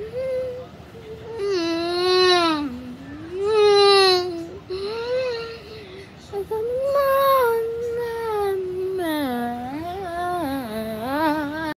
嗯嗯嗯嗯嗯，我想妈。